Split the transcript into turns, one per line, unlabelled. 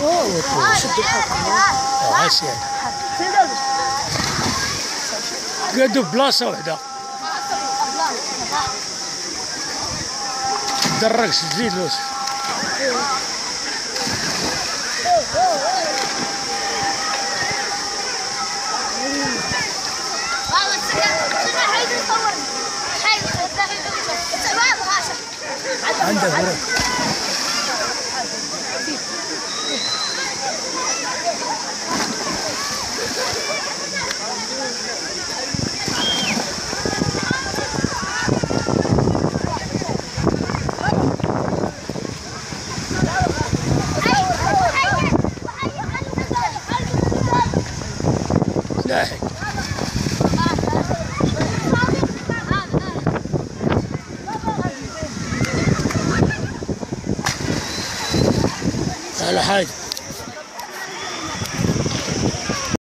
شدوا
عاشي قعدوا بلاصة وحدة. درك تزيد لوس.
والله السنة
لاحق على حاجة